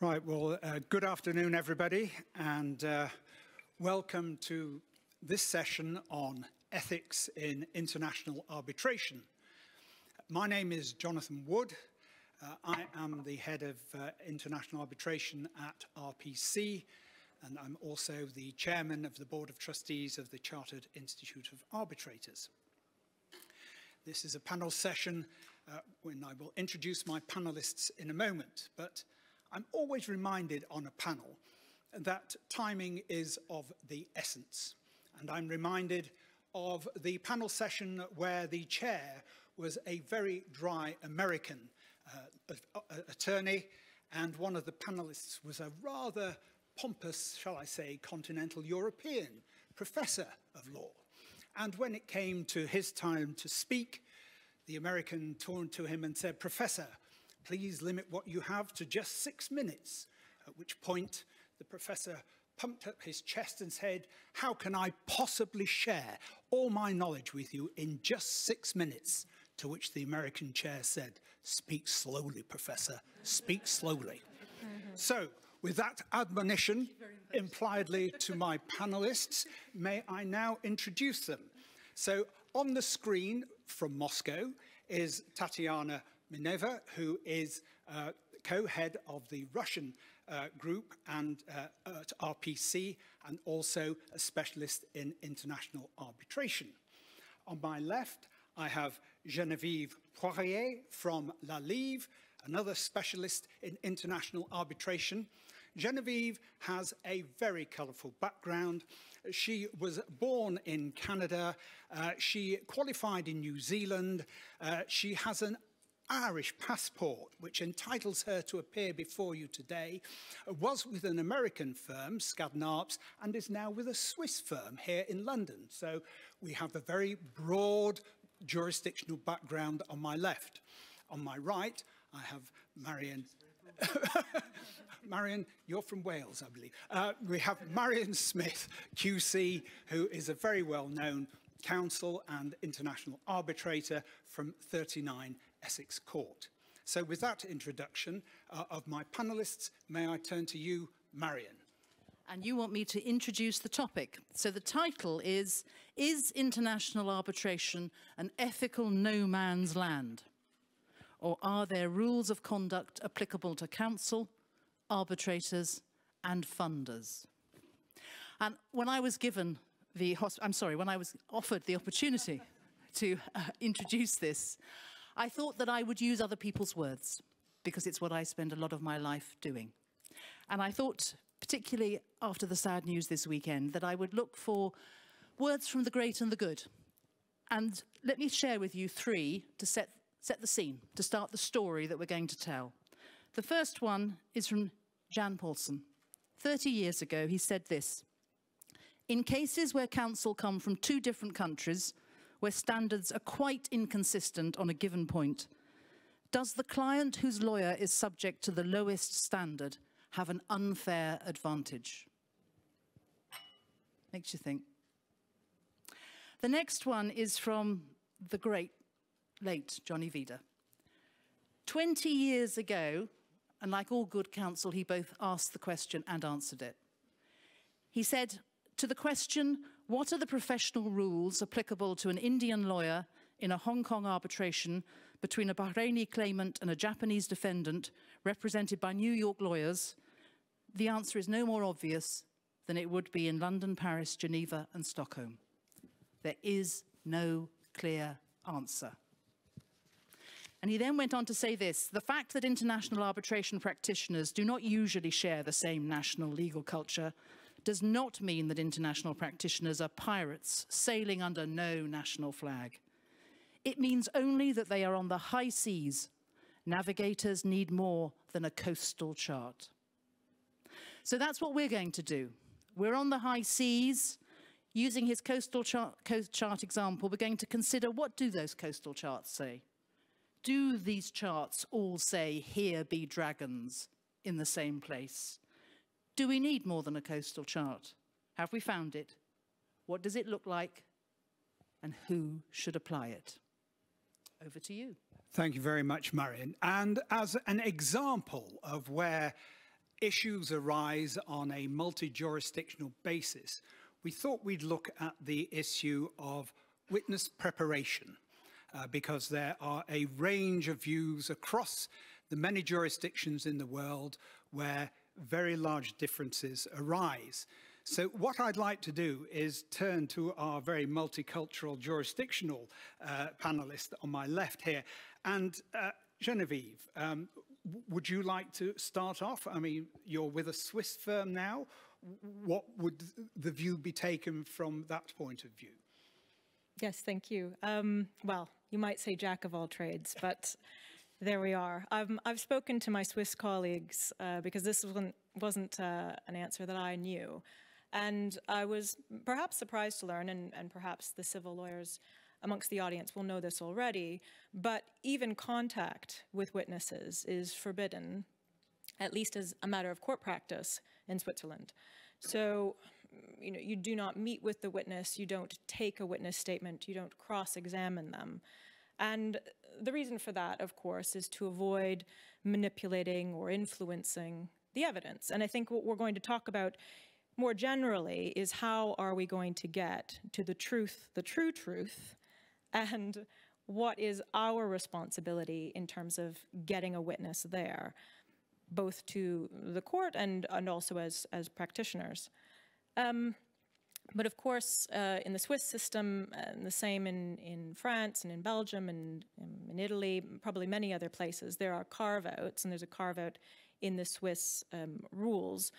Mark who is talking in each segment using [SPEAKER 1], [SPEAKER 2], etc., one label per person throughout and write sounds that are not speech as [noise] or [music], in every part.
[SPEAKER 1] Right, well, uh, good afternoon, everybody, and uh, welcome to this session on ethics in international arbitration. My name is Jonathan Wood. Uh, I am the head of uh, international arbitration at RPC, and I'm also the chairman of the Board of Trustees of the Chartered Institute of Arbitrators. This is a panel session uh, when I will introduce my panelists in a moment, but I'm always reminded on a panel that timing is of the essence. And I'm reminded of the panel session where the chair was a very dry American uh, attorney, and one of the panelists was a rather pompous, shall I say, continental European professor of law. And when it came to his time to speak, the American turned to him and said, Professor, please limit what you have to just six minutes, at which point the professor pumped up his chest and said, how can I possibly share all my knowledge with you in just six minutes? To which the American chair said, speak slowly, professor, speak slowly. so with that admonition impliedly to my panelists, may I now introduce them. So on the screen from Moscow is Tatiana Mineva, who is uh, co-head of the Russian uh, group and uh, at RPC, and also a specialist in international arbitration. On my left, I have Genevieve Poirier from Lalive, another specialist in international arbitration. Genevieve has a very colourful background. She was born in Canada. Uh, she qualified in New Zealand. Uh, she has an Irish passport, which entitles her to appear before you today, was with an American firm, Skadden Arps, and is now with a Swiss firm here in London. So we have a very broad jurisdictional background on my left. On my right, I have Marion [laughs] Marion, you're from Wales, I believe. Uh, we have Marion Smith, QC, who is a very well-known counsel and international arbitrator from 39 Essex Court. So with that introduction uh, of my panelists, may I turn to you, Marion.
[SPEAKER 2] And you want me to introduce the topic. So the title is, Is International Arbitration an Ethical No Man's Land? Or are there rules of conduct applicable to counsel, arbitrators and funders? And when I was given the, I'm sorry, when I was offered the opportunity to uh, introduce this, I thought that I would use other people's words because it's what I spend a lot of my life doing. And I thought, particularly after the sad news this weekend, that I would look for words from the great and the good. And let me share with you three to set, set the scene, to start the story that we're going to tell. The first one is from Jan Paulsson. 30 years ago, he said this, in cases where counsel come from two different countries, where standards are quite inconsistent on a given point, does the client whose lawyer is subject to the lowest standard have an unfair advantage? Makes you think. The next one is from the great, late Johnny Veeder. 20 years ago, and like all good counsel, he both asked the question and answered it. He said, to the question, what are the professional rules applicable to an Indian lawyer in a Hong Kong arbitration between a Bahraini claimant and a Japanese defendant represented by New York lawyers? The answer is no more obvious than it would be in London, Paris, Geneva and Stockholm. There is no clear answer. And he then went on to say this, the fact that international arbitration practitioners do not usually share the same national legal culture does not mean that international practitioners are pirates sailing under no national flag. It means only that they are on the high seas. Navigators need more than a coastal chart. So that's what we're going to do. We're on the high seas. Using his coastal chart, coast chart example, we're going to consider what do those coastal charts say? Do these charts all say, here be dragons in the same place? Do we need more than a coastal chart? Have we found it? What does it look like? And who should apply it? Over to you.
[SPEAKER 1] Thank you very much, Marion. And as an example of where issues arise on a multi-jurisdictional basis, we thought we'd look at the issue of witness preparation uh, because there are a range of views across the many jurisdictions in the world where very large differences arise. So what I'd like to do is turn to our very multicultural jurisdictional uh, panelist on my left here. And uh, Genevieve, um, would you like to start off? I mean, you're with a Swiss firm now. What would the view be taken from that point of view?
[SPEAKER 3] Yes, thank you. Um, well, you might say jack of all trades, but there we are. Um, I've spoken to my Swiss colleagues uh, because this wasn't, wasn't uh, an answer that I knew. And I was perhaps surprised to learn, and, and perhaps the civil lawyers amongst the audience will know this already, but even contact with witnesses is forbidden, at least as a matter of court practice in Switzerland. So, you know, you do not meet with the witness, you don't take a witness statement, you don't cross-examine them. And the reason for that, of course, is to avoid manipulating or influencing the evidence. And I think what we're going to talk about more generally is how are we going to get to the truth, the true truth, and what is our responsibility in terms of getting a witness there, both to the court and, and also as, as practitioners. Um, but of course, uh, in the Swiss system, and the same in, in France and in Belgium and in Italy, probably many other places, there are carve-outs, and there's a carve-out in the Swiss um, rules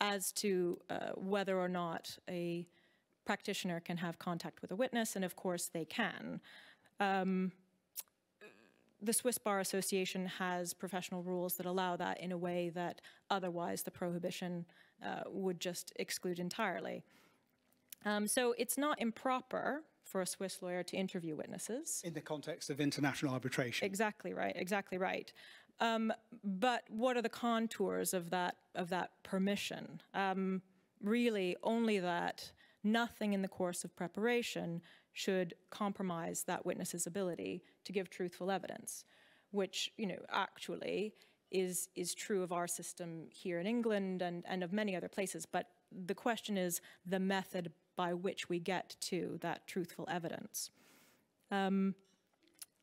[SPEAKER 3] as to uh, whether or not a practitioner can have contact with a witness, and of course they can. Um, the Swiss Bar Association has professional rules that allow that in a way that otherwise the prohibition uh, would just exclude entirely. Um, so it's not improper for a Swiss lawyer to interview witnesses.
[SPEAKER 1] In the context of international arbitration.
[SPEAKER 3] Exactly right, exactly right. Um, but what are the contours of that, of that permission? Um, really only that nothing in the course of preparation should compromise that witness's ability to give truthful evidence, which, you know, actually is, is true of our system here in England and, and of many other places. But the question is the method by which we get to that truthful evidence. Um,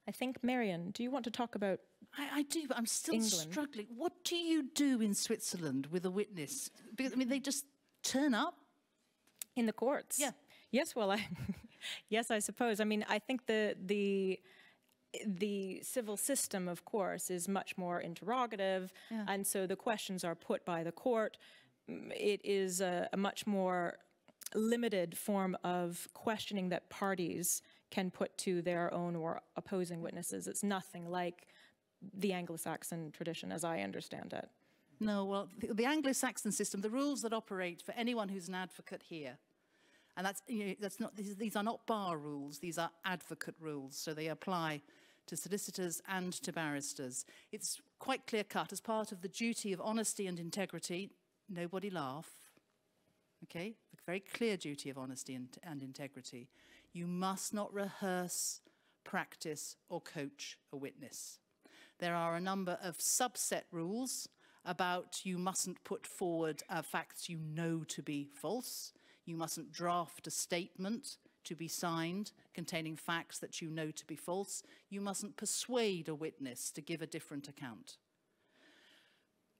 [SPEAKER 3] I think, Marion, do you want to talk about
[SPEAKER 2] I, I do, but I'm still
[SPEAKER 3] England?
[SPEAKER 2] struggling. What do you do in Switzerland with a witness? Because, I mean, they just turn up
[SPEAKER 3] In the courts?
[SPEAKER 2] Yeah.
[SPEAKER 3] Yes, well, I, [laughs] yes, I suppose. I mean, I think the, the, the civil system, of course, is much more interrogative,
[SPEAKER 2] Yeah.
[SPEAKER 3] and so the questions are put by the court. Mm, It is a, a much more limited form of questioning that parties can put to their own or opposing witnesses. It's nothing like the Anglo-Saxon tradition, as I understand it.
[SPEAKER 2] No, well, the, the Anglo-Saxon system, the rules that operate for anyone who's an advocate here, and that's, you know, that's not, these, these are not bar rules, these are advocate rules, so they apply to solicitors and to barristers. It's quite clear cut as part of the duty of honesty and integrity, nobody laugh, okay? Very clear duty of honesty and, and integrity. You must not rehearse, practice, or coach a witness. There are a number of subset rules about you mustn't put forward uh, facts you know to be false. You mustn't draft a statement to be signed containing facts that you know to be false. You mustn't persuade a witness to give a different account.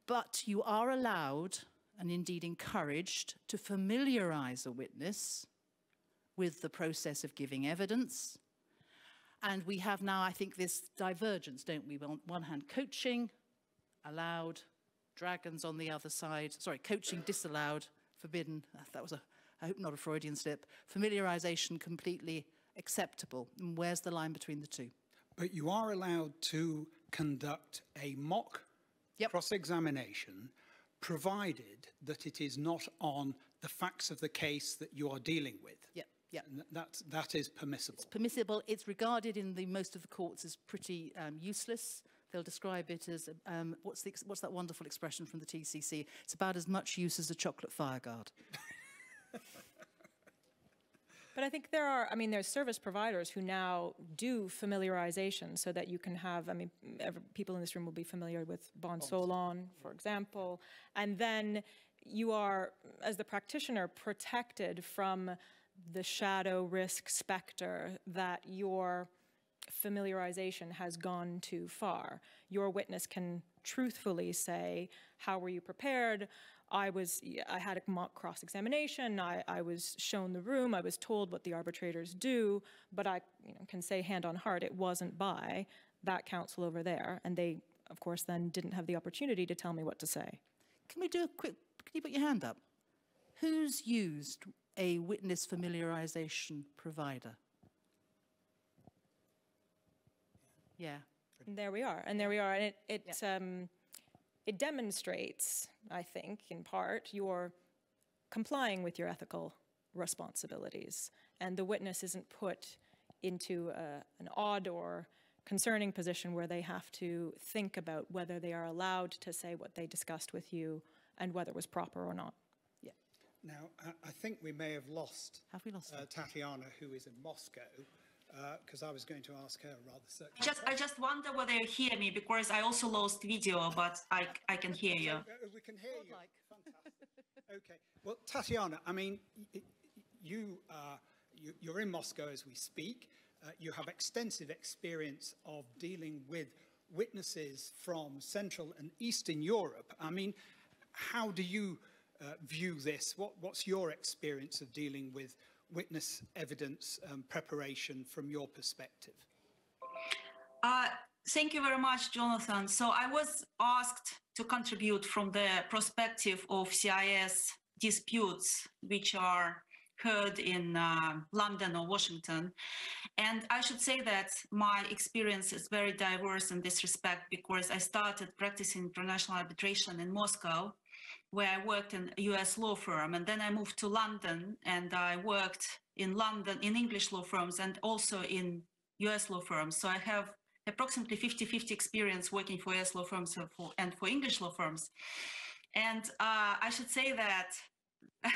[SPEAKER 2] But you are allowed, and indeed encouraged, to familiarize a witness with the process of giving evidence. And we have now, I think, this divergence, don't we? On one hand, coaching allowed, dragons on the other side. Sorry, coaching disallowed, forbidden. Ah, that was a, I hope not a Freudian slip. Familiarization completely acceptable. And where's the line between the two?
[SPEAKER 1] But you are allowed to conduct a mock
[SPEAKER 2] Yep.
[SPEAKER 1] cross-examination, provided that it is not on the facts of the case that you are dealing with.
[SPEAKER 2] Yeah, yeah.
[SPEAKER 1] That, that is permissible.
[SPEAKER 2] Permissible. It's regarded in the most of the courts as pretty um, useless. They'll describe it as um, what's the what's that wonderful expression from the TCC? It's about as much use as a chocolate fireguard.
[SPEAKER 3] But I think there are, I mean, there's service providers who now do familiarization so that you can have, I mean, every, people in this room will be familiar with Bond Solon, for example. And then you are, as the practitioner, protected from the shadow risk specter that your familiarization has gone too far. Your witness can truthfully say, how were you prepared? I was, I had a mock cross-examination, I, I was shown the room, I was told what the arbitrators do, but I you know, can say hand on heart, it wasn't by that counsel over there. And they, of course, then didn't have the opportunity to tell me what to say.
[SPEAKER 2] Can we do a quick, can you put your hand up? Who's used a witness familiarization provider? Yeah.
[SPEAKER 3] And there we are, and there we are, and it, it, um, it demonstrates, I think, in part, your complying with your ethical responsibilities. And the witness isn't put into a, an odd or concerning position where they have to think about whether they are allowed to say what they discussed with you and whether it was proper or not.
[SPEAKER 2] Yeah.
[SPEAKER 1] Now, I, I think we may have lost,
[SPEAKER 2] Have we lost
[SPEAKER 1] uh. Tatiana, who is in Moscow, because I was going to ask her rather search.
[SPEAKER 4] Just, I just wonder whether you hear me because I also lost video, but I, I can hear you.
[SPEAKER 1] Uh, we can hear you. Fantastic. Okay. Well, Tatiana, I mean, y- y- you, uh, you, you're in Moscow as we speak. Uh, you have extensive experience of dealing with witnesses from Central and Eastern Europe. I mean, how do you uh, view this? What, what's your experience of dealing with witness evidence um, preparation from your perspective?
[SPEAKER 4] Uh, thank you very much, Jonathan. So I was asked to contribute from the perspective of CIS disputes, which are heard in uh, London or Washington. And I should say that my experience is very diverse in this respect because I started practicing international arbitration in Moscow, where I worked in a US law firm. And then I moved to London and I worked in London in English law firms and also in US law firms. So I have approximately 50-50 experience working for US law firms and for, and for English law firms. And uh, I should say that [laughs]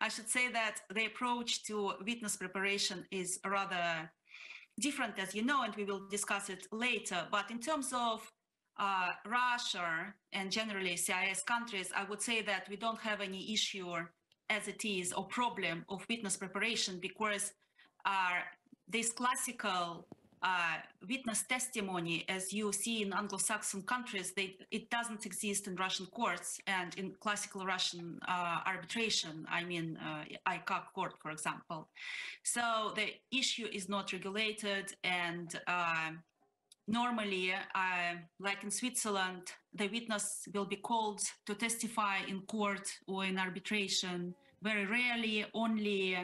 [SPEAKER 4] I should say that the approach to witness preparation is rather different, as you know, and we will discuss it later. But in terms of uh, Russia and generally CIS countries, I would say that we don't have any issue as it is or problem of witness preparation because uh, this classical uh, witness testimony, as you see in Anglo-Saxon countries, they, it doesn't exist in Russian courts and in classical Russian uh, arbitration. I mean, uh, ICAC court, for example. So the issue is not regulated, and uh, normally, uh, like in Switzerland, the witness will be called to testify in court or in arbitration. Very rarely, only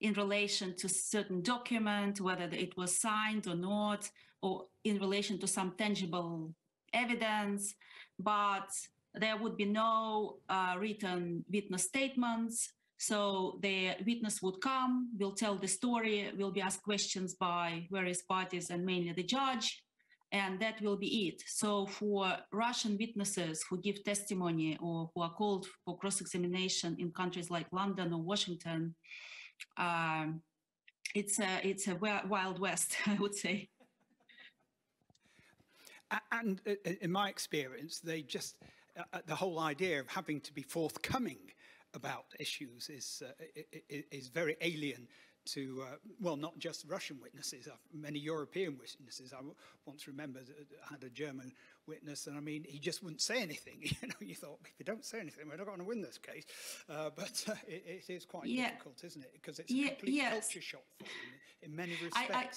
[SPEAKER 4] in relation to certain document, whether it was signed or not, or in relation to some tangible evidence, but there would be no uh, written witness statements. So the witness would come, will tell the story, will be asked questions by various parties and mainly the judge, and that will be it. So for Russian witnesses who give testimony or who are called for cross-examination in countries like London or Washington, um, it's a it's a wild west, [laughs] I would say.
[SPEAKER 1] And in my experience, they just uh, the whole idea of having to be forthcoming about issues is uh, is very alien to, uh, well, not just Russian witnesses, uh, many European witnesses. I once remember I had a German witness, and I mean, he just wouldn't say anything. [laughs] You know, you thought, if you don't say anything, we're not going to win this case. Uh, but uh, it, it is quite yeah. difficult, isn't it? Because it's a complete
[SPEAKER 4] yes.
[SPEAKER 1] culture shock for them in many respects.
[SPEAKER 4] I, I,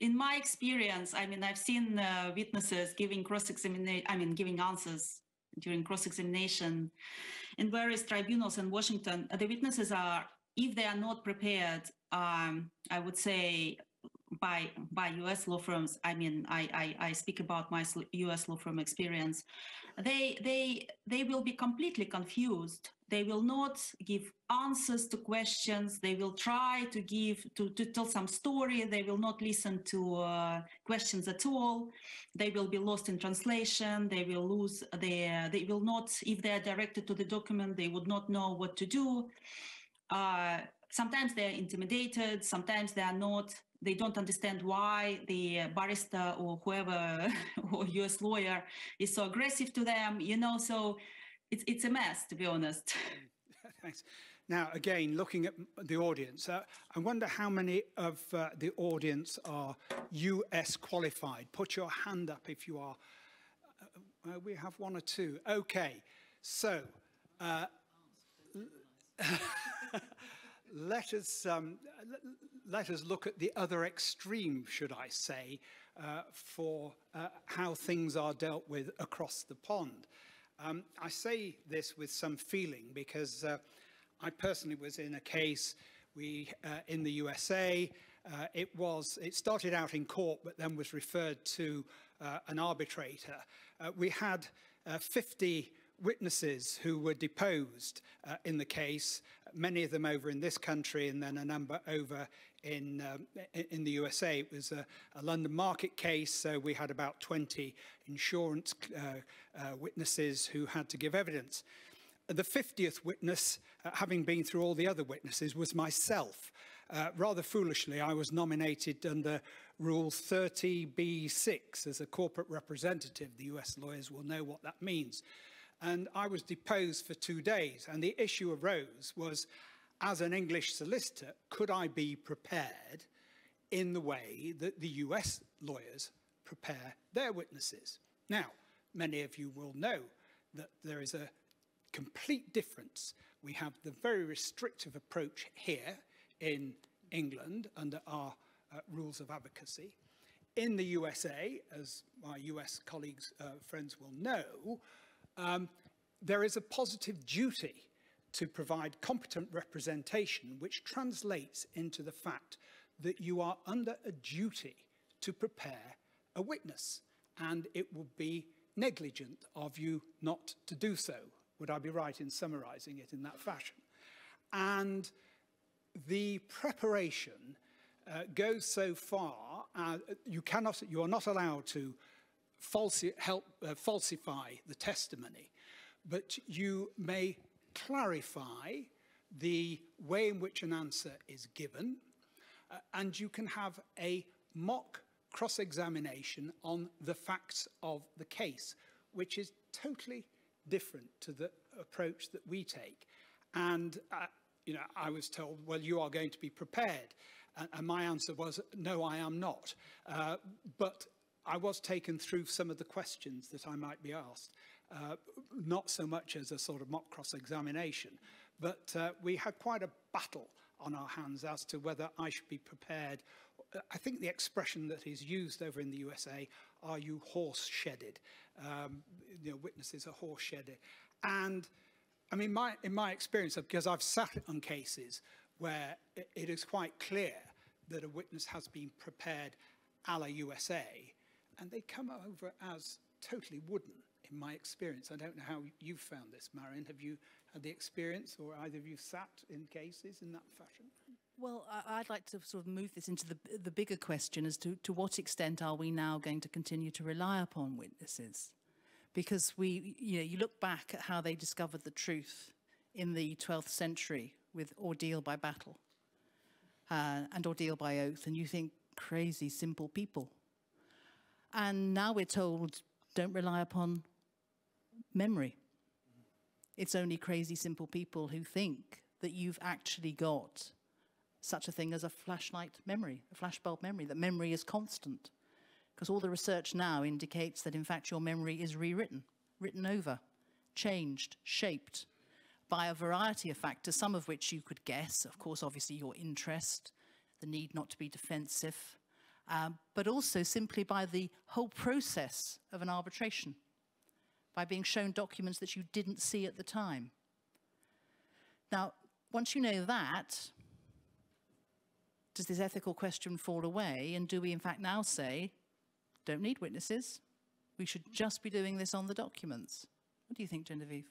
[SPEAKER 4] in my experience, I mean, I've seen uh, witnesses giving cross-examination, I mean, giving answers during cross-examination in various tribunals in Washington. The witnesses are if they are not prepared, um, I would say by by U.S. law firms. I mean, I, I, I speak about my U.S. law firm experience. They they they will be completely confused. They will not give answers to questions. They will try to give to, to tell some story. They will not listen to uh, questions at all. They will be lost in translation. They will lose their. They will not if they are directed to the document. They would not know what to do. Uh, sometimes they're intimidated, sometimes they are not. They don't understand why the barrister or whoever [laughs] or US lawyer is so aggressive to them. You know, so it's it's a mess to be honest. [laughs] [laughs]
[SPEAKER 1] Thanks. Now, again, looking at the audience, uh, I wonder how many of uh, the audience are US qualified. Put your hand up if you are. Uh, uh we have one or two. Okay, so uh, let us um, let us look at the other extreme, should I say, uh, for how things are dealt with across the pond. Um, I say this with some feeling because I personally was in a case we uh, in the USA. Uh, it was it started out in court, but then was referred to uh, an arbitrator. Uh, we had uh, 50 witnesses who were deposed uh, in the case, many of them over in this country and then a number over in, um, in the USA. It was a, a, London market case, so we had about 20 insurance witnesses who had to give evidence. The 50th witness, uh, having been through all the other witnesses, was myself. Uh, rather foolishly, I was nominated under Rule 30b-6 as a corporate representative. The US lawyers will know what that means. And I was deposed for two days. And the issue arose was, as an English solicitor, could I be prepared in the way that the US lawyers prepare their witnesses? Now, many of you will know that there is a complete difference. We have the very restrictive approach here in England under our uh, rules of advocacy. In the USA, as my US colleagues, uh, friends will know, um, there is a positive duty to provide competent representation, which translates into the fact that you are under a duty to prepare a witness, and it would be negligent of you not to do so. Would I be right in summarizing it in that fashion? And the preparation uh, goes so far, uh, you, cannot, you are not allowed to falsi help uh, falsify the testimony, but you may clarify the way in which an answer is given, uh, and you can have a mock cross-examination on the facts of the case, which is totally different to the approach that we take. And, uh, you know, I was told, well, you are going to be prepared. And, and my answer was, no, I am not. Uh, but I was taken through some of the questions that I might be asked, uh, not so much as a sort of mock cross-examination, but uh, we had quite a battle on our hands as to whether I should be prepared. I think the expression that is used over in the USA, are you horse-shedded? Um, you know, witnesses are horse-shedded. And I mean, my, in my experience, because I've sat on cases where it, is quite clear that a witness has been prepared a la USA, and they come over as totally wooden, in my experience. I don't know how you've found this, Marion. Have you had the experience, or either of you sat in cases in that fashion?
[SPEAKER 2] Well, I'd like to sort of move this into the, the bigger question as to, to what extent are we now going to continue to rely upon witnesses? because we, you know, you look back at how they discovered the truth in the 12th century with ordeal by battle uh, and ordeal by oath, and you think, crazy, simple people. And now we're told, don't rely upon memory. It's only crazy, simple people who think that you've actually got such a thing as a flashlight memory, a flashbulb memory, that memory is constant because all the research now indicates that in fact your memory is rewritten, written over, changed, shaped by a variety of factors, some of which you could guess, of course, obviously your interest, the need not to be defensive, um, but also simply by the whole process of an arbitration, by being shown documents that you didn't see at the time. Now, once you know that, does this ethical question fall away? And do we in fact now say don't need witnesses. We should just be doing this on the documents. What do you think, Genevieve?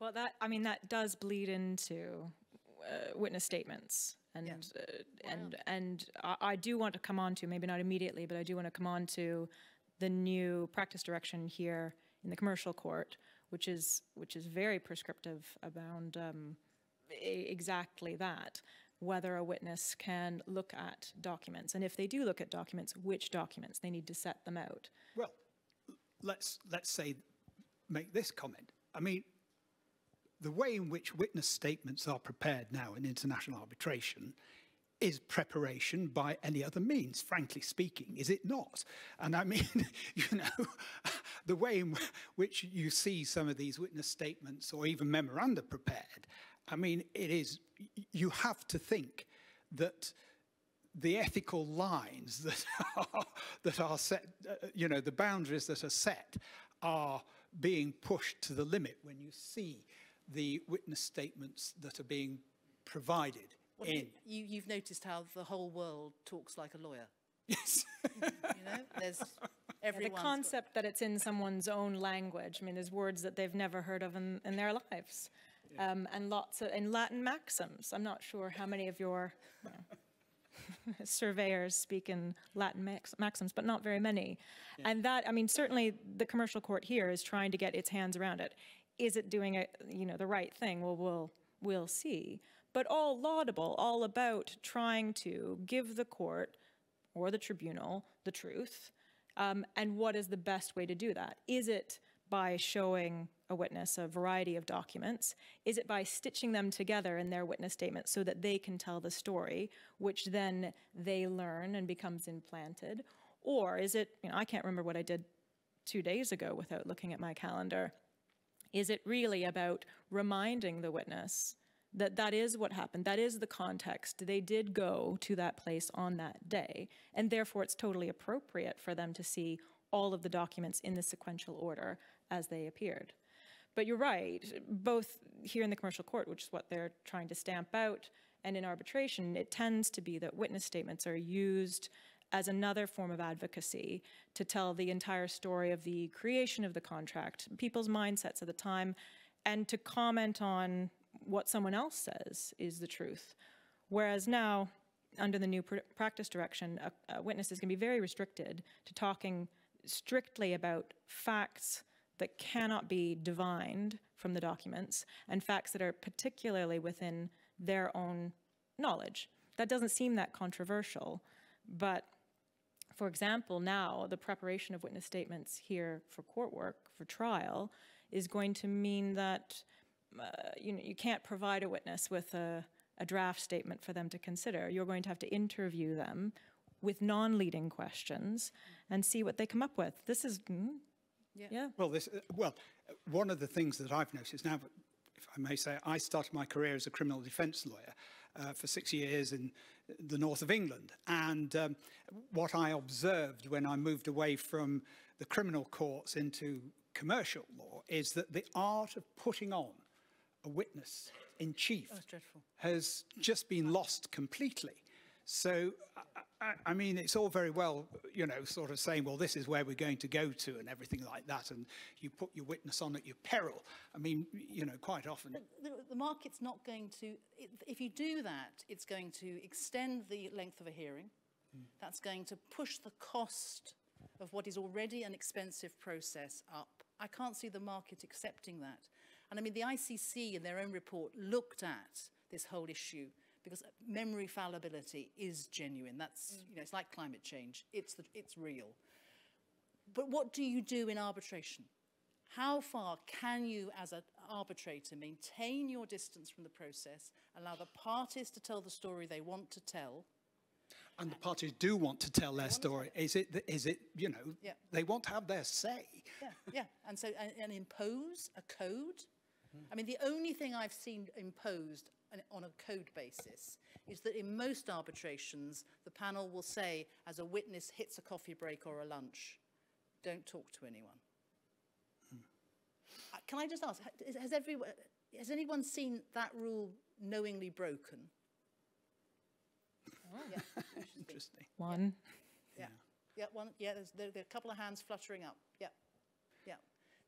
[SPEAKER 3] Well, that I mean that does bleed into uh, witness statements, and yeah. uh, and and I, I, do want to come on to maybe not immediately, but I do want to come on to the new practice direction here in the commercial court, which is which is very prescriptive about um, exactly that whether a witness can look at documents. And if they do look at documents, which documents? They need to set them out.
[SPEAKER 1] Well, let's, let's say, make this comment. I mean, the way in which witness statements are prepared now in international arbitration is preparation by any other means, frankly speaking, is it not? And I mean, [laughs] you know, the way in which you see some of these witness statements or even memoranda prepared, I mean, it is, you have to think that the ethical lines [laughs] that are, that are set, uh, you know, the boundaries that are set are being pushed to the limit when you see the witness statements that are being provided
[SPEAKER 2] well,
[SPEAKER 1] in.
[SPEAKER 2] You, you've noticed how the whole world talks like a lawyer.
[SPEAKER 1] Yes. [laughs]
[SPEAKER 2] you know, there's
[SPEAKER 3] yeah, the concept that it's in someone's own language. I mean, there's words that they've never heard of in, in their lives. Yeah. Um, and lots of, in Latin maxims. I'm not sure how many of your you know, [laughs] surveyors speak in Latin max maxims, but not very many. Yeah. And that, I mean, certainly the commercial court here is trying to get its hands around it. Is it doing it, you know, the right thing? Well, we'll, we'll see but all laudable, all about trying to give the court or the tribunal the truth. Um, and what is the best way to do that? Is it by showing a witness a variety of documents? Is it by stitching them together in their witness statement so that they can tell the story, which then they learn and becomes implanted? Or is it, you know, I can't remember what I did two days ago without looking at my calendar. Is it really about reminding the witness that that is what happened. That is the context. They did go to that place on that day, and therefore it's totally appropriate for them to see all of the documents in the sequential order as they appeared. But you're right, both here in the commercial court, which is what they're trying to stamp out, and in arbitration, it tends to be that witness statements are used as another form of advocacy to tell the entire story of the creation of the contract, people's mindsets at the time, and to comment on what someone else says is the truth. Whereas now, under the new pr practice direction, a, a witness is going to be very restricted to talking strictly about facts that cannot be divined from the documents and facts that are particularly within their own knowledge. That doesn't seem that controversial, but for example, now the preparation of witness statements here for court work, for trial, is going to mean that uh, you know, you can't provide a witness with a, a draft statement for them to consider. You're going to have to interview them with non-leading questions and see what they come up with. This is, mm, yeah. yeah.
[SPEAKER 1] Well, this, uh, well, one of the things that I've noticed now, if I may say, I started my career as a criminal defence lawyer uh, for six years in the north of England. And um, what I observed when I moved away from the criminal courts into commercial law is that the art of putting on a witness in chief has just been lost completely. So, I, I, mean, it's all very well, you know, sort of saying, well, this is where we're going to go to and everything like that, and you put your witness on at your peril. I mean, you know, quite often.
[SPEAKER 2] The, the, market's not going to, if you do that, it's going to extend the length of a hearing. Mm. That's going to push the cost of what is already an expensive process up. I can't see the market accepting that. And I mean, the ICC in their own report looked at this whole issue because memory fallibility is genuine. That's, mm. you know, it's like climate change. It's, the, it's real. But what do you do in arbitration? How far can you, as an arbitrator, maintain your distance from the process, allow the parties to tell the story they want to tell?
[SPEAKER 1] And the parties do want to tell their story. Is it, is it, you know, yeah. they want to have their say.
[SPEAKER 2] Yeah, yeah. And so, and, and impose a code I mean, the only thing I've seen imposed on a code basis is that in most arbitrations, the panel will say, as a witness hits a coffee break or a lunch, don't talk to anyone. Hmm. Uh, can I just ask, has, everyone, has anyone seen that rule knowingly broken?
[SPEAKER 1] Oh. Yeah, interesting. [laughs] interesting.
[SPEAKER 3] One.
[SPEAKER 2] Yeah. yeah. Yeah, one, yeah, there's, there, there, are a couple of hands fluttering up. Yeah.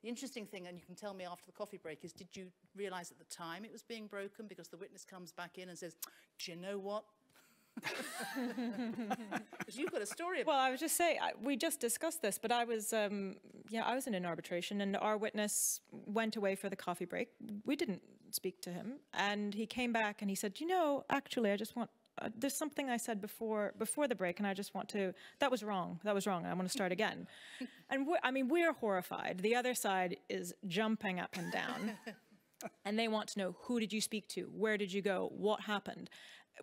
[SPEAKER 2] The interesting thing, and you can tell me after the coffee break, is did you realise at the time it was being broken because the witness comes back in and says, do you know what? [laughs] Because you've got a story
[SPEAKER 3] Well, I was just saying, we just discussed this, but I was, um, yeah, I was in an arbitration and our witness went away for the coffee break. We didn't speak to him. And he came back and he said, you know, actually, I just want, uh, there's something I said before before the break, and I just want to. That was wrong. That was wrong. I want to start again. [laughs] and we're, I mean, we're horrified. The other side is jumping up and down, [laughs] and they want to know who did you speak to, where did you go, what happened.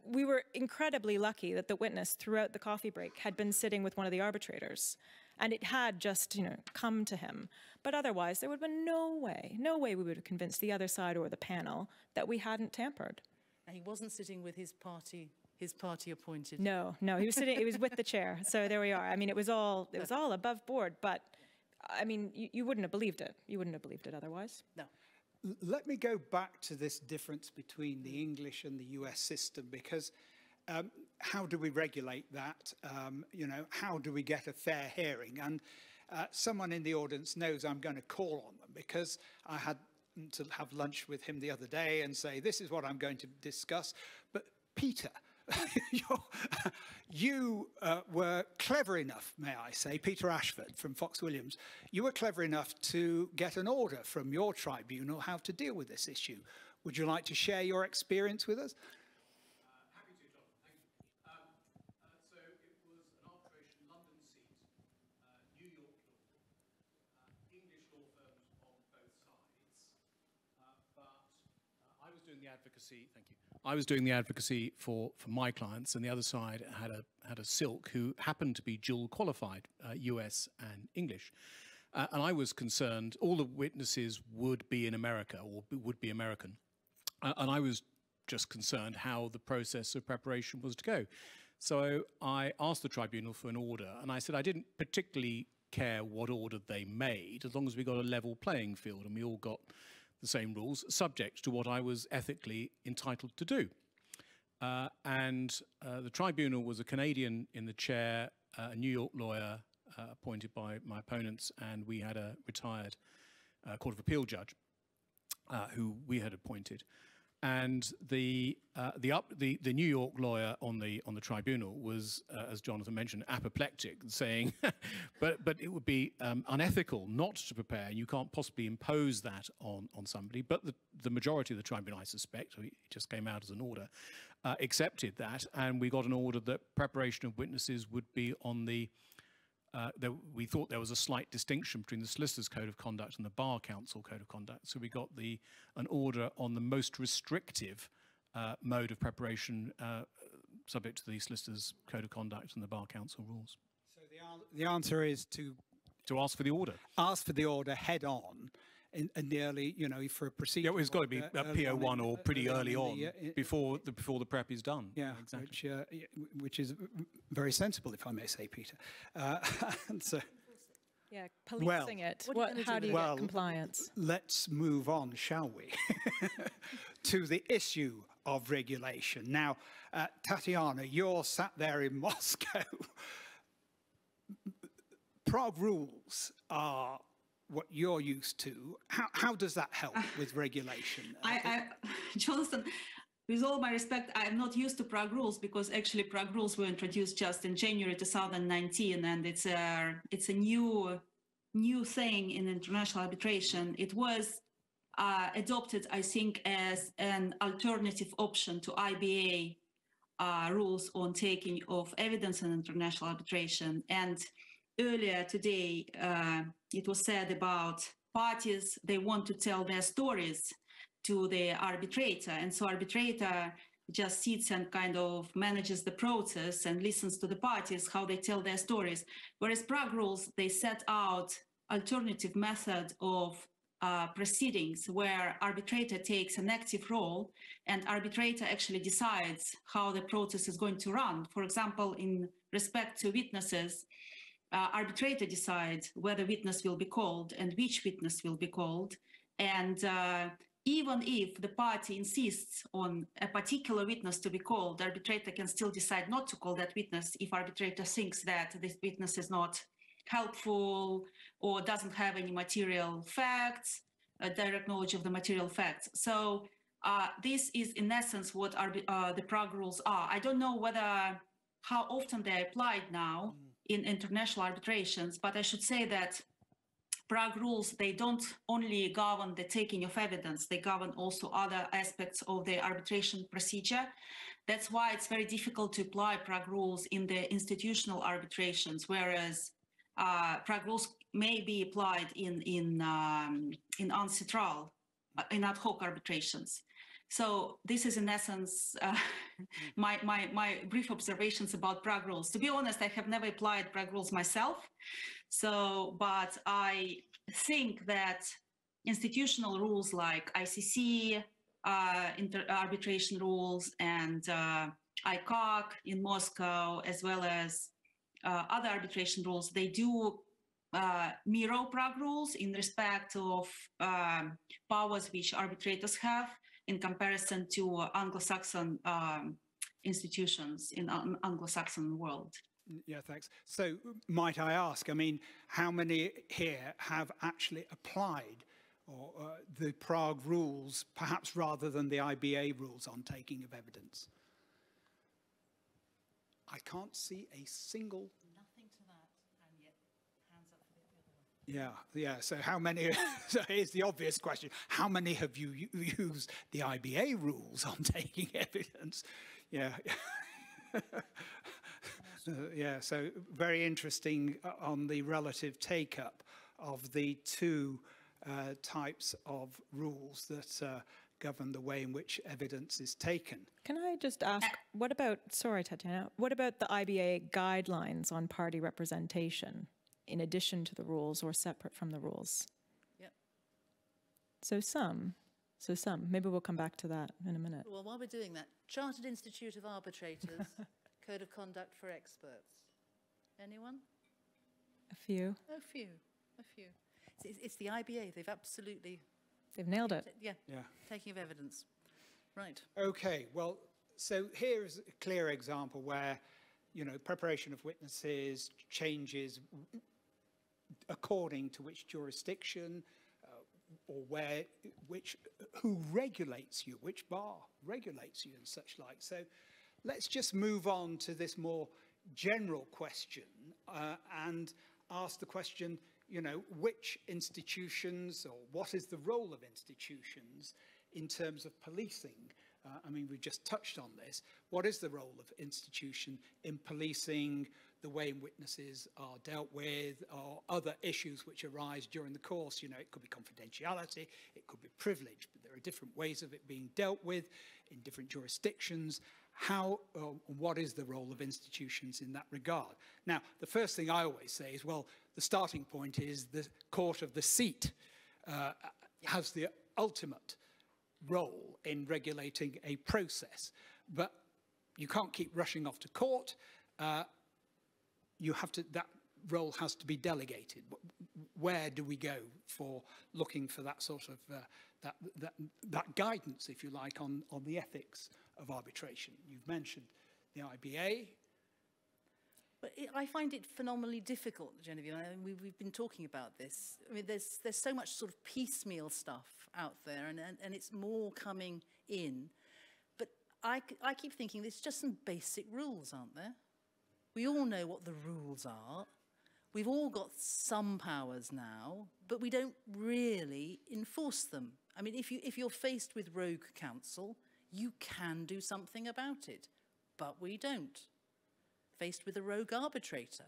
[SPEAKER 3] We were incredibly lucky that the witness throughout the coffee break had been sitting with one of the arbitrators, and it had just you know come to him. But otherwise, there would have been no way, no way we would have convinced the other side or the panel that we hadn't tampered.
[SPEAKER 2] And he wasn't sitting with his party his party appointed.
[SPEAKER 3] No, no, he was sitting. He was with the chair. So there we are. I mean, it was all it was all above board. But I mean, you, you wouldn't have believed it. You wouldn't have believed it otherwise.
[SPEAKER 2] No.
[SPEAKER 1] Let me go back to this difference between the English and the US system because um, how do we regulate that? Um, you know, how do we get a fair hearing? And uh, someone in the audience knows I'm going to call on them because I had to have lunch with him the other day and say, this is what I'm going to discuss. But Peter, [laughs] you uh, were clever enough, may I say, Peter Ashford from Fox Williams, you were clever enough to get an order from your tribunal how to deal with this issue. Would you like to share your experience with us?
[SPEAKER 5] Uh, happy to, John, thank you. Uh, so it was an arbitration London seat, uh, New York law, English law firms on both sides. But I was doing the advocacy. Thank you. I was doing the advocacy for, for my clients, and the other side had a had a silk who happened to be dual qualified, uh, US and English. Uh, and I was concerned all the witnesses would be in America or would be American, uh, and I was just concerned how the process of preparation was to go. So I asked the tribunal for an order, and I said I didn't particularly care what order they made, as long as we got a level playing field and we all got the same rules, subject to what I was ethically entitled to do. Uh, and uh, the tribunal was a Canadian in the chair, uh, a New York lawyer uh, appointed by my opponents, and we had a retired uh, Court of Appeal judge uh, who we had appointed and the uh, the up the the New York lawyer on the on the tribunal was, uh, as Jonathan mentioned, apoplectic, saying, [laughs] but but it would be um, unethical not to prepare. You can't possibly impose that on on somebody. But the the majority of the tribunal, I suspect, it just came out as an order, uh, accepted that, and we got an order that preparation of witnesses would be on the uh, there, we thought there was a slight distinction between the Solicitors Code of Conduct and the Bar Council Code of Conduct. So we got the, an order on the most restrictive uh, mode of preparation uh, subject to the Solicitors Code of Conduct and the Bar Council rules.
[SPEAKER 1] So the, the answer is to...
[SPEAKER 5] To ask for the order.
[SPEAKER 1] Ask for the order head on in, in the early, you know, for a procedure.
[SPEAKER 5] Yeah, it's got to be a PO1 or pretty early on, the, uh, before the before the prep is done.
[SPEAKER 1] Yeah, exactly. which uh, which is very sensible, if I may say, Peter. Uh, [laughs] and so.
[SPEAKER 3] Yeah, policing well, it. What, what how do you well, get compliance?
[SPEAKER 1] Let's move on, shall we, [laughs] to the issue of regulation. Now, uh, Tatiana, you're sat there in [laughs] Moscow. Prague rules are what you're used to. How, how does that help with regulation?
[SPEAKER 4] I, I, [laughs] Jonathan, with all my respect, I'm not used to Prague rules because actually Prague rules were introduced just in January 2019, and it's a it's a new new thing in international arbitration. It was uh, adopted, I think, as an alternative option to IBA uh, rules on taking of evidence in international arbitration, and earlier today, uh, it was said about parties, they want to tell their stories to the arbitrator. And so arbitrator just sits and kind of manages the process and listens to the parties, how they tell their stories. Whereas Prague rules, they set out alternative method of uh, proceedings where arbitrator takes an active role and arbitrator actually decides how the process is going to run. For example, in respect to witnesses, uh, arbitrator decides whether witness will be called and which witness will be called. And uh, even if the party insists on a particular witness to be called, arbitrator can still decide not to call that witness if arbitrator thinks that this witness is not helpful or doesn't have any material facts, a direct knowledge of the material facts. So uh, this is in essence what uh, the Prague rules are. I don't know whether how often they're applied now. In international arbitrations, but I should say that Prague rules, they don't only govern the taking of evidence, they govern also other aspects of the arbitration procedure. That's why it's very difficult to apply Prague rules in the institutional arbitrations, whereas uh, Prague rules may be applied in in um, in uh, in ad hoc arbitrations. So this is in essence uh, my, my, my brief observations about Prague rules. To be honest, I have never applied Prague rules myself. So, but I think that institutional rules like ICC, uh, arbitration rules and uh, ICAC in Moscow, as well as uh, other arbitration rules, they do uh, mirror Prague rules in respect of um, powers which arbitrators have in comparison to Anglo-Saxon um, institutions in Anglo-Saxon world.
[SPEAKER 1] Yeah, thanks. So might I ask, I mean, how many here have actually applied or uh, the Prague rules, perhaps rather than the IBA rules on taking of evidence? I can't see a single Yeah, yeah. So how many, [laughs] so here's the obvious question. How many have you used the IBA rules on [laughs] taking evidence? Yeah. [laughs] yeah, so very interesting uh, on the relative take-up of the two uh, types of rules that uh, govern the way in which evidence is taken.
[SPEAKER 3] Can I just ask, what about, sorry Tatiana, what about the IBA guidelines on party representation? In addition to the rules or separate from the rules.
[SPEAKER 2] Yep.
[SPEAKER 3] So some, so some. Maybe we'll come back to that in a minute.
[SPEAKER 2] Well, while we're doing that, Chartered Institute of Arbitrators, [laughs] Code of Conduct for Experts. Anyone?
[SPEAKER 3] A few.
[SPEAKER 2] A few, a few. It's, it's the IBA. They've absolutely.
[SPEAKER 3] They've nailed it.
[SPEAKER 2] Yeah.
[SPEAKER 1] Yeah.
[SPEAKER 2] Taking of evidence. Right.
[SPEAKER 1] Okay. Well, so here's a clear example where, you know, preparation of witnesses changes according to which jurisdiction uh, or where, which, who regulates you, which bar regulates you and such like. So let's just move on to this more general question uh, and ask the question, you know, which institutions or what is the role of institutions in terms of policing? Uh, I mean, we've just touched on this. What is the role of institution in policing the way in witnesses are dealt with or other issues which arise during the course. You know, it could be confidentiality, it could be privilege, but there are different ways of it being dealt with in different jurisdictions. How, uh, what is the role of institutions in that regard? Now, the first thing I always say is, well, the starting point is the court of the seat uh, has the ultimate role in regulating a process. But you can't keep rushing off to court. Uh, you have to, that role has to be delegated. Where do we go for looking for that sort of, uh, that, that, that guidance, if you like, on, on the ethics of arbitration? You've mentioned the IBA.
[SPEAKER 2] But I find it phenomenally difficult, Genevieve. I mean, we, we've been talking about this. I mean, there's, there's so much sort of piecemeal stuff out there, and, and, and it's more coming in. But I, I keep thinking there's just some basic rules, aren't there? We all know what the rules are. We've all got some powers now, but we don't really enforce them. I mean, if, you, if you're faced with rogue counsel, you can do something about it, but we don't. Faced with a rogue arbitrator.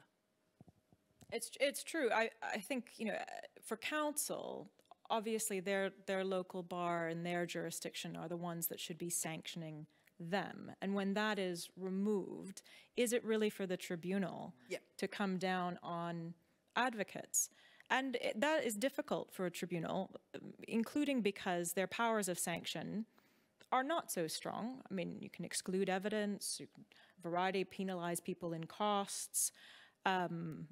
[SPEAKER 3] It's, it's true. I, I think, you know, for counsel, obviously their, their local bar and their jurisdiction are the ones that should be sanctioning them. And when that is removed, is it really for the tribunal
[SPEAKER 2] yep.
[SPEAKER 3] to come down on advocates? And it, that is difficult for a tribunal, including because their powers of sanction are not so strong. I mean, you can exclude evidence, you can, variety penalize people in costs, um,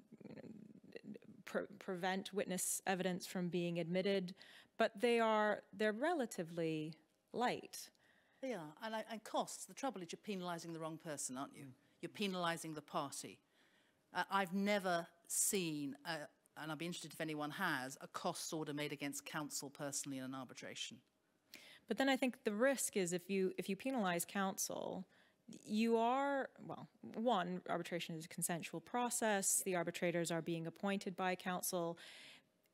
[SPEAKER 3] pre prevent witness evidence from being admitted, but they are they're relatively light.
[SPEAKER 2] They are. And, I, and costs, the trouble is you're penalising the wrong person, aren't you? You're penalising the party. Uh, I've never seen, a, and I'd be interested if anyone has, a costs order made against counsel personally in an arbitration.
[SPEAKER 3] But then I think the risk is if you if you penalize counsel, you are well one arbitration is a consensual process the arbitrators are being appointed by counsel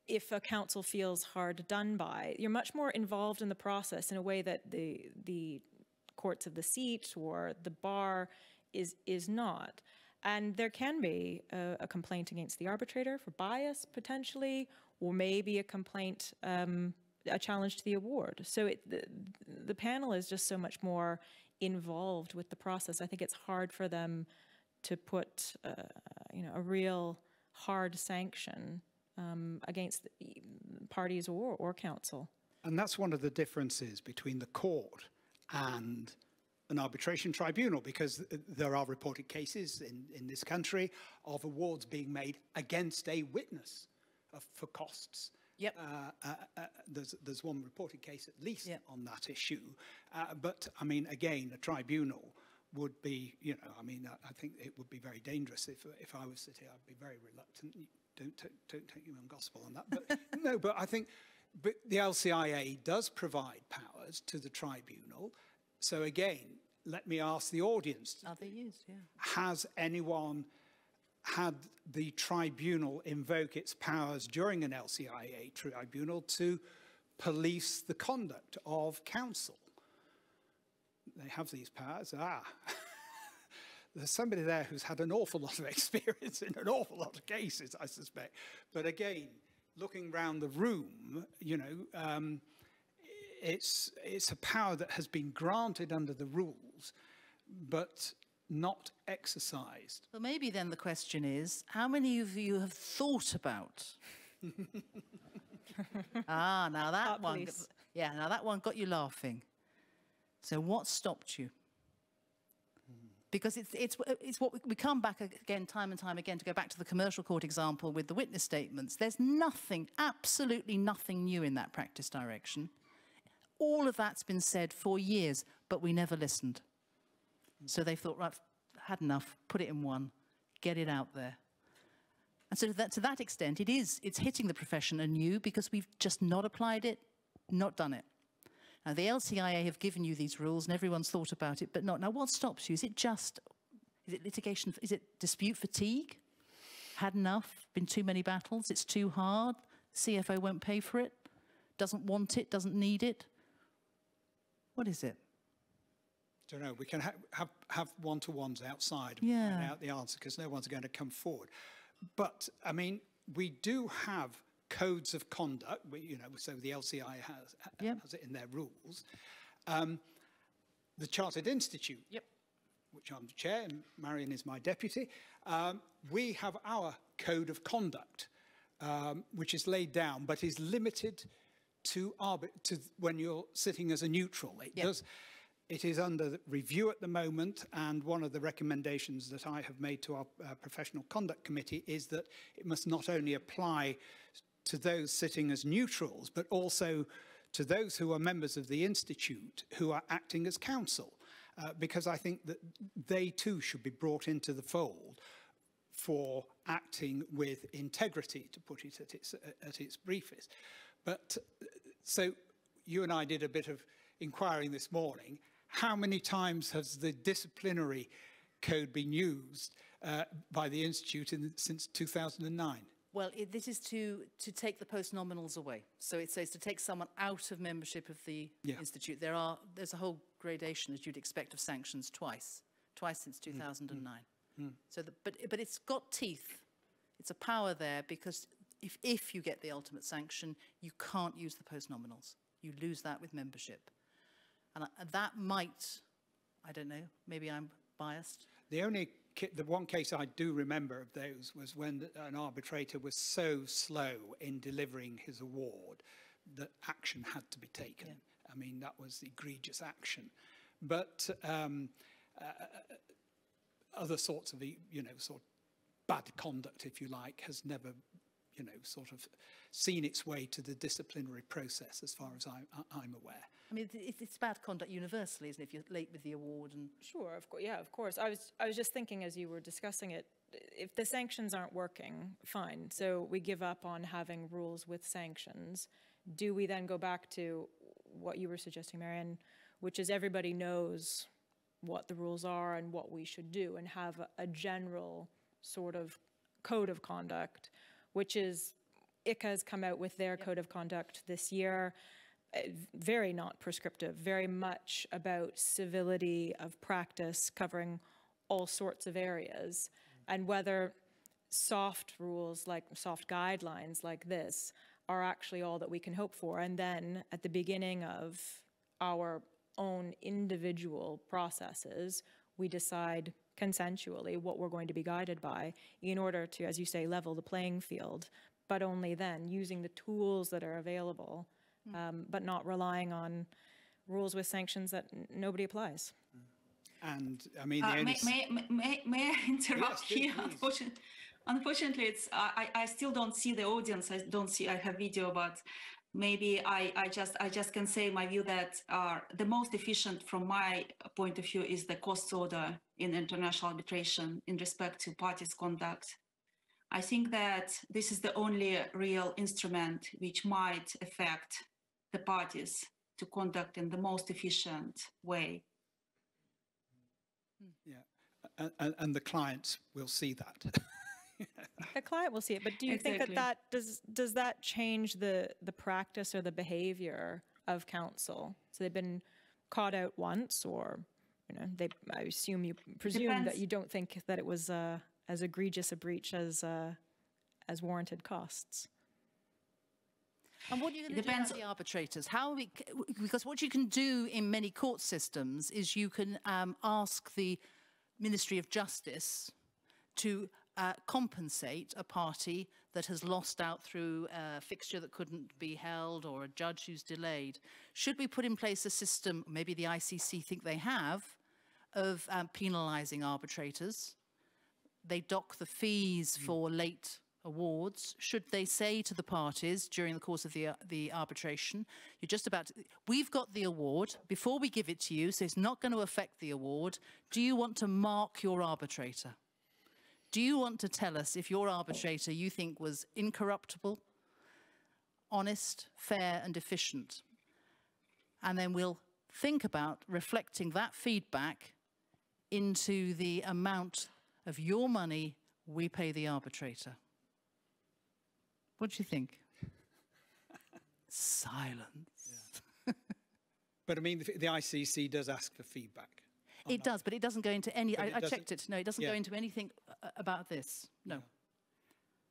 [SPEAKER 3] if a counsel feels hard done by, you're much more involved in the process in a way that the the courts of the seat or the bar is is not. And there can be a, a complaint against the arbitrator for bias potentially, or maybe a complaint, um, a challenge to the award. So it, the, the panel is just so much more involved with the process. I think it's hard for them to put, uh, you know, a real hard sanction um, against parties or, or counsel.
[SPEAKER 1] And that's one of the differences between the court and an arbitration tribunal because there are reported cases in, in this country of awards being made against a witness of, for costs.
[SPEAKER 2] Yep.
[SPEAKER 1] Uh, uh, uh, there's, there's one reported case at least
[SPEAKER 2] Yep.
[SPEAKER 1] on that issue. Uh, but I mean, again, a tribunal would be, you know, I mean, I, I think it would be very dangerous if, if I was sitting, I'd be very reluctant. Don't, don't take your own gospel on that. But [laughs] no, but I think but the LCIA does provide powers to the tribunal. So again, let me ask the audience,
[SPEAKER 2] Are they used? Yeah.
[SPEAKER 1] has anyone had the tribunal invoke its powers during an LCIA tribunal to police the conduct of counsel? They have these powers. Ah, [laughs] there's somebody there who's had an awful lot of [laughs] experience in an awful lot of cases, I suspect. But again, looking round the room, you know, um, it's, it's a power that has been granted under the rules, but not exercised.
[SPEAKER 2] Well, maybe then the question is, how many of you have thought about? [laughs] ah, now that
[SPEAKER 3] Thought
[SPEAKER 2] one,
[SPEAKER 3] police.
[SPEAKER 2] yeah, now that one got you laughing. So what stopped you? Because it's, it's, it's what we, come back again, time and time again, to go back to the commercial court example with the witness statements. There's nothing, absolutely nothing new in that practice direction. All of that's been said for years, but we never listened. So they thought, right, had enough, put it in one, get it out there. And so to that, to that extent, it is, it's hitting the profession anew because we've just not applied it, not done it. Now, the LCIA have given you these rules and everyone's thought about it, but not. Now, what stops you? Is it just, is it litigation, is it dispute fatigue? Had enough? Been too many battles? It's too hard? CFO won't pay for it? Doesn't want it? Doesn't need it? What is it?
[SPEAKER 1] don't know. We can ha- have, have one-to-ones outside and
[SPEAKER 2] Yeah.
[SPEAKER 1] find out the answer because no one's going to come forward. But I mean, we do have codes of conduct. You know, so the LCI has
[SPEAKER 2] Yep.
[SPEAKER 1] has it in their rules. Um, the Chartered Institute,
[SPEAKER 2] Yep.
[SPEAKER 1] which I'm the chair, and Marion is my deputy. Um, we have our code of conduct, um, which is laid down, but is limited to, to when you're sitting as a neutral. It
[SPEAKER 2] Yep.
[SPEAKER 1] does. It is under review at the moment, and one of the recommendations that I have made to our uh, professional conduct committee is that it must not only apply to those sitting as neutrals, but also to those who are members of the institute who are acting as counsel, uh, because I think that they too should be brought into the fold for acting with integrity, to put it at its, at its briefest. But uh, so you and I did a bit of inquiring this morning. How many times has the disciplinary code been used uh, by the Institute in, since 2009?
[SPEAKER 2] Well, it, this is to, to take the post-nominals away. So it says to take someone out of membership of the
[SPEAKER 1] Yeah.
[SPEAKER 2] institute. There are, there's a whole gradation, as you'd expect, of sanctions twice, twice since mm, mm, 2009. Mm. So, the, but, but it's got teeth. It's a power there because if, if you get the ultimate sanction, you can't use the post-nominals. You lose that with membership. And, and that might, I don't know, maybe I'm biased.
[SPEAKER 1] The only, the one case I do remember of those was when an arbitrator was so slow in delivering his award that action had to be taken. I mean, that was egregious action. But um, uh, other sorts of, you know, sort of bad conduct, if you like, has never, you know, sort of seen its way to the disciplinary process as far as I- I'm aware.
[SPEAKER 2] I mean, it, it's bad conduct universally, isn't it, if you're late with the award and
[SPEAKER 3] Sure, of course. Yeah, of course. I was I was just thinking as you were discussing it, if the sanctions aren't working, fine. So we give up on having rules with sanctions. Do we then go back to what you were suggesting, Marianne, which is everybody knows what the rules are and what we should do, and have a, a general sort of code of conduct, which is ICA has come out with their code of conduct this year. Very not prescriptive, very much about civility of practice covering all sorts of areas. And whether soft rules like soft guidelines like this are actually all that we can hope for. And then at the beginning of our own individual processes, we decide consensually what we're going to be guided by in order to, as you say, level the playing field, but only then using the tools that are available, um, but not relying on rules with sanctions that n- nobody applies.
[SPEAKER 1] And I mean, the
[SPEAKER 4] Uh, may, may, may- may, may I interrupt
[SPEAKER 1] Yes,
[SPEAKER 4] here? Unfortunately, unfortunately, it's I, I I still don't see the audience. I don't see. I have video, but maybe I, I just I just can say my view that uh, the most efficient, from my point of view, is the cost order in international arbitration in respect to parties' conduct. I think that this is the only real instrument which might affect the parties to conduct in the most efficient way.
[SPEAKER 1] yeah, and, and, and the clients will see that. [laughs]
[SPEAKER 3] The client will see it, but do you think that that, does, does that change the, the practice or the behavior of counsel? So they've been caught out once, or, you know, they, I assume you presume that you don't think that it was uh, as egregious a breach as, uh, as warranted costs.
[SPEAKER 2] And what are you going to do
[SPEAKER 4] depends-
[SPEAKER 2] about the arbitrators? How we, because what you can do in many court systems is you can um, ask the Ministry of Justice to uh, compensate a party that has lost out through a fixture that couldn't be held or a judge who's delayed. Should we put in place a system, maybe the ICC think they have, of um, penalising arbitrators? they dock the fees for late awards. Should they say to the parties during the course of the, uh, the arbitration, you're just about to, we've got the award, before we give it to you, so it's not going to affect the award, do you want to mark your arbitrator? Do you want to tell us if your arbitrator you think was incorruptible, honest, fair and efficient? And then we'll think about reflecting that feedback into the amount of your money we pay the arbitrator. What do you think? Silence. [laughs]
[SPEAKER 1] but I mean, the, the ICC does ask for feedback.
[SPEAKER 2] It does, but it doesn't go into any. I, I checked it. No, it doesn't go into anything uh, about this. No.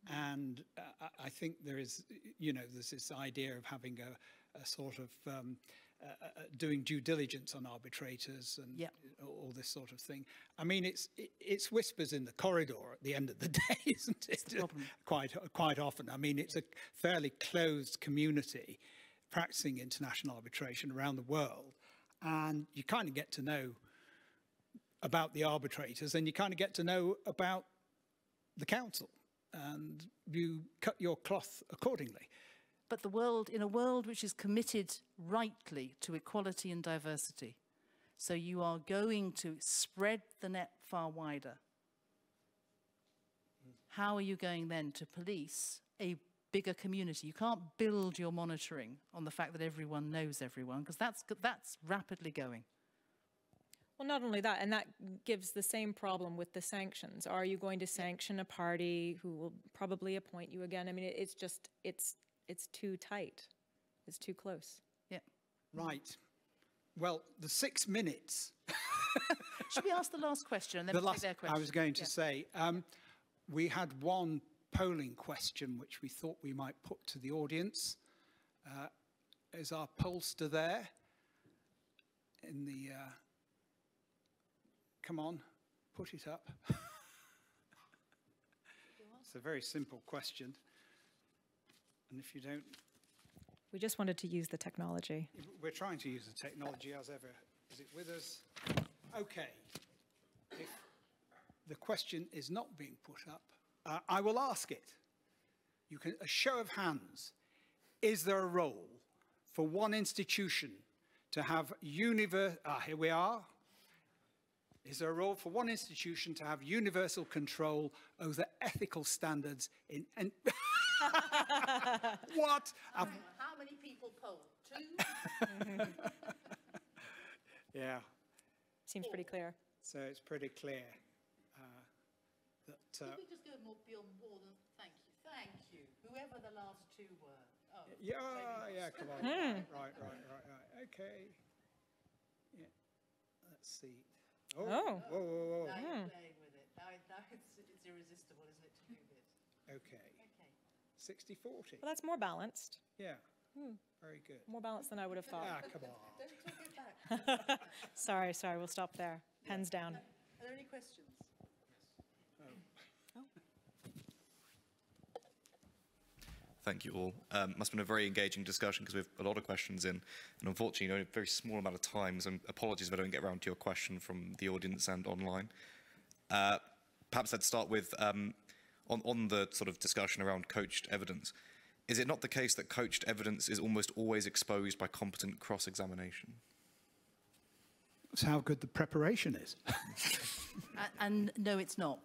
[SPEAKER 1] And uh, I- I think there is, you know, there's this idea of having a, a sort of um, uh, uh, doing due diligence on arbitrators and
[SPEAKER 2] Yep.
[SPEAKER 1] all this sort of thing. I mean, it's it, it's whispers in the corridor at the end of the [laughs] day, isn't it? Quite quite often. I mean, it's a fairly closed community practicing international arbitration around the world, and you kind of get to know about the arbitrators, and you kind of get to know about the counsel and you cut your cloth accordingly.
[SPEAKER 2] But the world, in a world which is committed rightly to equality and diversity, so you are going to spread the net far wider. How are you going then to police a bigger community? You can't build your monitoring on the fact that everyone knows everyone, because that's, that's rapidly going.
[SPEAKER 3] Well, not only that, and that gives the same problem with the sanctions. Are you going to sanction a party who will probably appoint you again? I mean, it's just, it's, it's too tight. It's too close.
[SPEAKER 2] Yeah.
[SPEAKER 1] Right. Well, the six minutes. [laughs]
[SPEAKER 2] Should we ask the last question and then
[SPEAKER 1] the last,
[SPEAKER 2] take their question?
[SPEAKER 1] I was going to
[SPEAKER 2] Yeah.
[SPEAKER 1] say, um, we had one polling question which we thought we might put to the audience. Uh, is our pollster there? In the, uh, come on, put it up. [laughs] it's a very simple question. And if you don't,
[SPEAKER 3] We just wanted to use the technology.
[SPEAKER 1] we're trying to use the technology as ever. Is it with us? Okay. If the question is not being put up, uh, I will ask it. You can, a show of hands. Is there a role for one institution to have univer, ah, here we are. Is there a role for one institution to have universal control over ethical standards in, and [laughs] [laughs] what? I've-
[SPEAKER 2] How many people polled? Two? [laughs]
[SPEAKER 1] yeah.
[SPEAKER 3] Seems pretty clear.
[SPEAKER 1] So it's pretty clear uh, that uh,
[SPEAKER 2] we just go more beyond more than thank you. Thank you. Whoever the last two were. Oh,
[SPEAKER 1] Yeah, yeah, come on. [laughs] Right, right, right, right, right. Okay. Yeah. Let's see. Oh,
[SPEAKER 3] Oh.
[SPEAKER 1] whoa, whoa, whoa.
[SPEAKER 2] now you're playing with it. Now, now it's, it's irresistible, isn't it, to move it?
[SPEAKER 1] Okay.
[SPEAKER 2] Okay.
[SPEAKER 1] 60 40.
[SPEAKER 3] Well, that's more balanced.
[SPEAKER 1] Yeah. Very good.
[SPEAKER 3] More balanced than I would have thought.
[SPEAKER 1] Ah, come on. [laughs]
[SPEAKER 2] Don't take it back. [laughs]
[SPEAKER 3] Sorry, sorry, we'll stop there. Pens down.
[SPEAKER 2] Are there any questions?
[SPEAKER 6] Thank you all. Um, must have been a very engaging discussion because we have a lot of questions in, and unfortunately, only a very small amount of time. So apologies if I don't get around to your question from the audience and online. Uh, perhaps I'd start with um, on, on the sort of discussion around coached evidence. Is it not the case that coached evidence is almost always exposed by competent cross-examination?
[SPEAKER 1] That's how good the preparation is. [laughs]
[SPEAKER 2] A- And no, it's not.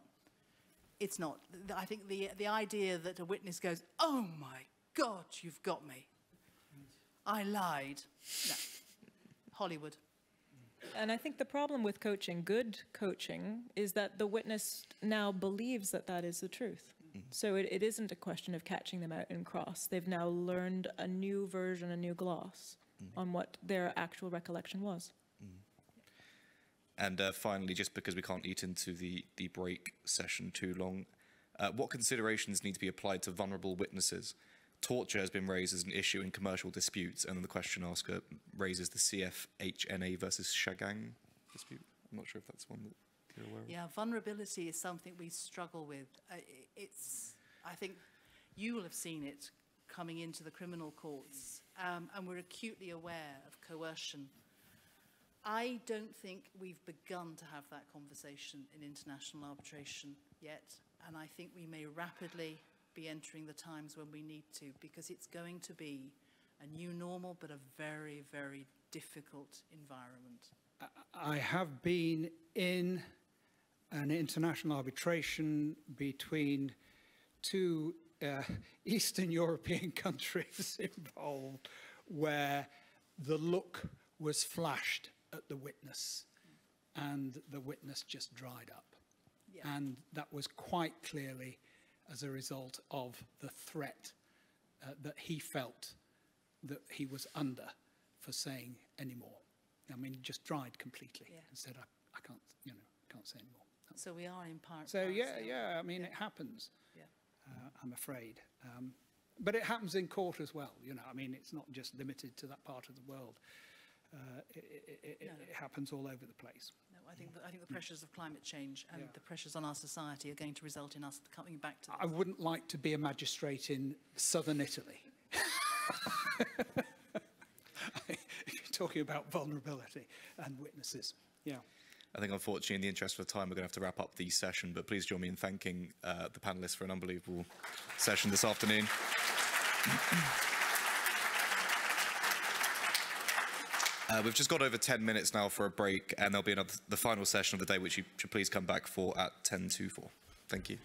[SPEAKER 2] It's not. I think the, the idea that a witness goes, oh my God, you've got me. I lied. No. Hollywood.
[SPEAKER 3] And I think the problem with coaching, good coaching, is that the witness now believes that that is the truth. So it, it isn't a question of catching them out in cross. They've now learned a new version, a new gloss on what their actual recollection was.
[SPEAKER 6] And uh, finally, just because we can't eat into the, the break session too long, uh, what considerations need to be applied to vulnerable witnesses? Torture has been raised as an issue in commercial disputes, and then the question asker raises the CFHNA versus Shagang dispute. I'm not sure if that's one that you're aware of.
[SPEAKER 2] Yeah, vulnerability is something we struggle with. Uh, i- It's, I think you will have seen it coming into the criminal courts, um, and we're acutely aware of coercion. I don't think we've begun to have that conversation in international arbitration yet, and I think we may rapidly be entering the times when we need to, because it's going to be a new normal, but a very, very difficult environment.
[SPEAKER 1] I have been in an international arbitration between two uh, [laughs] Eastern European [laughs] countries involved where the look was flashed at the witness and the witness just dried up.
[SPEAKER 2] Yeah.
[SPEAKER 1] And that was quite clearly as a result of the threat uh, that he felt that he was under for saying any more. I mean, he just dried completely
[SPEAKER 2] Yeah.
[SPEAKER 1] and said, I, I can't, you know, can't say anymore.
[SPEAKER 2] So we are in part.
[SPEAKER 1] So yeah, yeah, I mean, it happens,
[SPEAKER 2] Yeah.
[SPEAKER 1] uh, I'm afraid. Um, but it happens in court as well, you know, I mean, it's not just limited to that part of the world. Uh, it, it, it,
[SPEAKER 2] no.
[SPEAKER 1] it happens all over the place.
[SPEAKER 2] No, I think, that, I think the pressures of climate change and
[SPEAKER 1] Yeah.
[SPEAKER 2] the pressures on our society are going to result in us coming back to
[SPEAKER 1] I wouldn't like to be a magistrate in southern Italy. [laughs] Talking about vulnerability and witnesses. Yeah.
[SPEAKER 6] I think, unfortunately, in the interest of time, we're going to have to wrap up the session, but please join me in thanking uh, the panelists for an unbelievable session this afternoon. [clears throat] Uh, we've just got over 10 minutes now for a break, and there'll be another, the final session of the day, which you should please come back for at 10 to 4. Thank you.